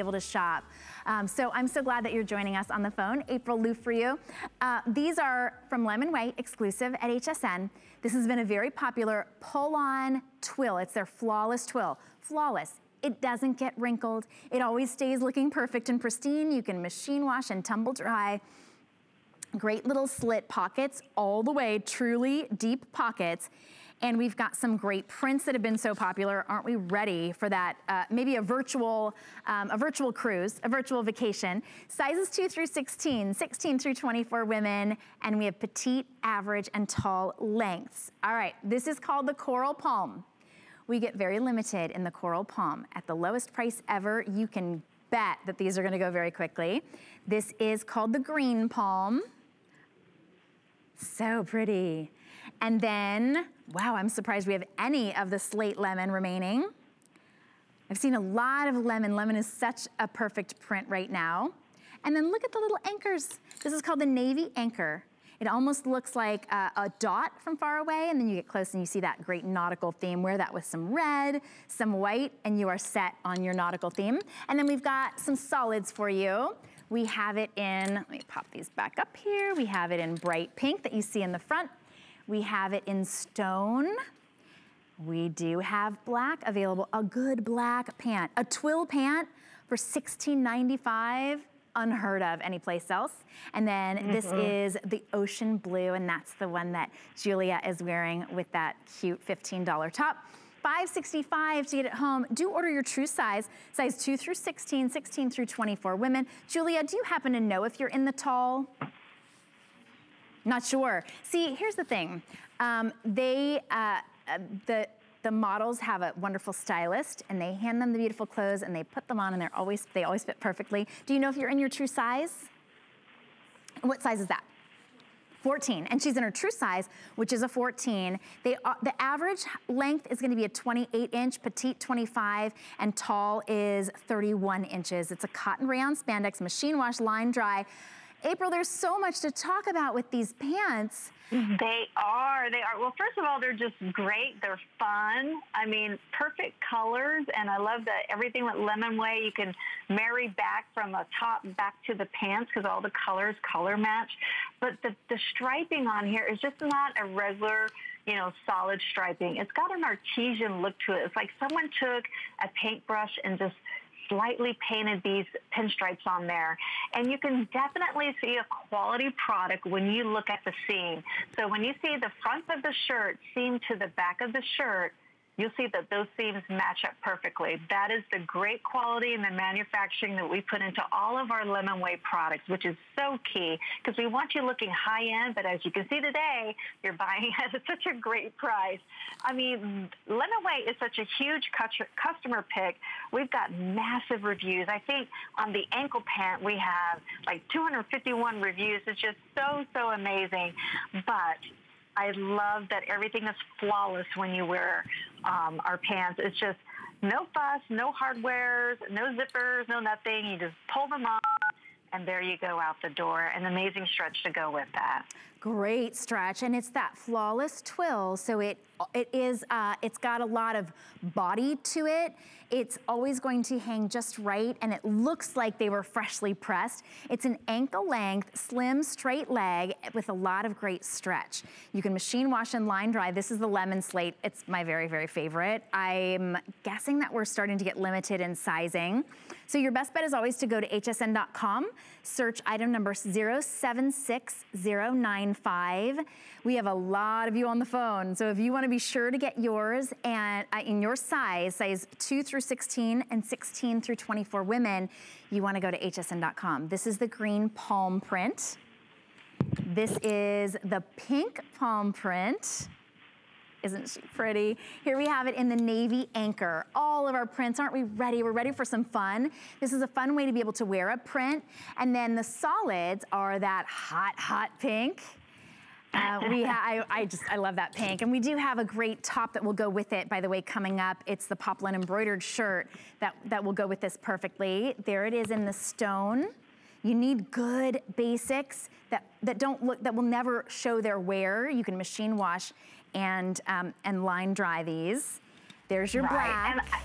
able to shop. Um, so I'm so glad that you're joining us on the phone. April Lou for you. Uh, these are from Lemon Way, exclusive at HSN. This has been a very popular pull-on twill. It's their flawless twill. Flawless. It doesn't get wrinkled. It always stays looking perfect and pristine. You can machine wash and tumble dry. Great little slit pockets all the way, truly deep pockets. And we've got some great prints that have been so popular. Aren't we ready for that? Uh, maybe a virtual, um, a virtual cruise, a virtual vacation. Sizes two through 16, 16 through 24 women, and we have petite, average, and tall lengths. All right, this is called the Coral Palm. We get very limited in the Coral Palm. At the lowest price ever, you can bet that these are gonna go very quickly. This is called the Green Palm. So pretty. And then, wow, I'm surprised we have any of the slate lemon remaining. I've seen a lot of lemon. Lemon is such a perfect print right now. And then look at the little anchors. This is called the navy anchor. It almost looks like a, a, dot from far away, and then you get close and you see that great nautical theme. Wear that with some red, some white, and you are set on your nautical theme. And then we've got some solids for you. We have it in, let me pop these back up here. We have it in bright pink that you see in the front. We have it in stone. We do have black available, a good black pant. A twill pant for $16.95 unheard of anyplace else. And then mm -hmm. this mm-hmm. is the ocean blue, and that's the one that Julia is wearing with that cute $15 top. 565 to get it home. Do order your true size, size 2 through 16, 16 through 24 women. Julia, do you happen to know if you're in the tall? Not sure. See, here's the thing. Um, they, uh, uh, the, the models have a wonderful stylist and they hand them the beautiful clothes and they put them on and they're always, they always fit perfectly. Do you know if you're in your true size? What size is that? 14, and she's in her true size, which is a 14. They, uh, the average length is gonna be a 28 inch, petite 25, and tall is 31 inches. It's a cotton rayon spandex, machine wash, line dry. April, there's so much to talk about with these pants. They are. They are. Well, first of all, they're just great. They're fun. I mean, perfect colors. And I love that everything with Lemon Way, you can marry back from the top back to the pants because all the colors color match. But the, the striping on here is just not a regular you know, solid striping. It's got an artesian look to it. It's like someone took a paintbrush and just slightly painted these pinstripes on there. And you can definitely see a quality product when you look at the seam. So when you see the front of the shirt seam to the back of the shirt, you'll see that those seams match up perfectly. That is the great quality and the manufacturing that we put into all of our Lemon Way products, which is so key because we want you looking high end, but as you can see today, you're buying at such a great price. I mean, Lemon Way is such a huge customer pick. We've got massive reviews. I think on the ankle pant, we have like 251 reviews. It's just so, so amazing. But I love that everything is flawless when you wear um, our pants. It's just no fuss, no hardwares, no zippers, no nothing. You just pull them off and there you go out the door. An amazing stretch to go with that. Great stretch, and it's that flawless twill, so it it is, uh, it's got a lot of body to it. It's always going to hang just right, and it looks like they were freshly pressed. It's an ankle length, slim, straight leg with a lot of great stretch. You can machine wash and line dry. This is the lemon slate. It's my very, very favorite. I'm guessing that we're starting to get limited in sizing. So your best bet is always to go to hsn.com, search item number 076095. We have a lot of you on the phone, so if you wanna be sure to get yours and uh, in your size, size 2 through 16 and 16 through 24 women, you wanna go to hsn.com. This is the green palm print. This is the pink palm print. Isn't she pretty? Here we have it in the navy anchor. All of our prints, aren't we ready? We're ready for some fun. This is a fun way to be able to wear a print. And then the solids are that hot, hot pink. Uh, we I, I, just, I love that pink. And we do have a great top that will go with it, by the way, coming up. It's the poplin embroidered shirt that, that will go with this perfectly. There it is in the stone. You need good basics that, that don't look, that will never show their wear. You can machine wash and, um, and line dry these. There's your right. black.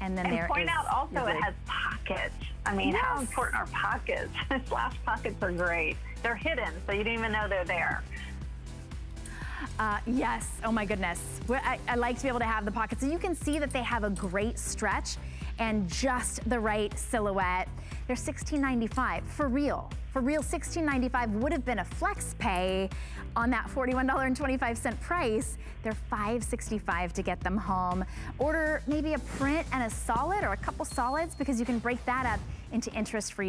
And then and there point is out also it has pockets. I mean, how important are pockets? Slash pockets are great. They're hidden, so you don't even know they're there. Uh, yes, oh my goodness. I, I like to be able to have the pockets. So you can see that they have a great stretch and just the right silhouette. They're $16.95 for real. For real, $16.95 would have been a flex pay on that $41.25 price. They're $5.65 to get them home. Order maybe a print and a solid or a couple solids because you can break that up into interest-free